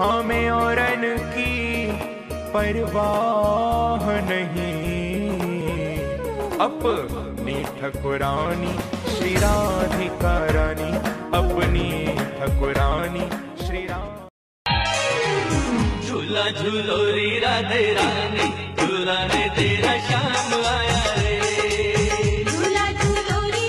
हमें औरन की परवाह नहीं। अपनी ठकुरानी श्री राधिका रानी अपनी ठकुरानी श्री राम। झूला झूलो री राधे रानी झूला रे तेरा शाम आया रे। झूला झुलोरी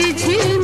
içim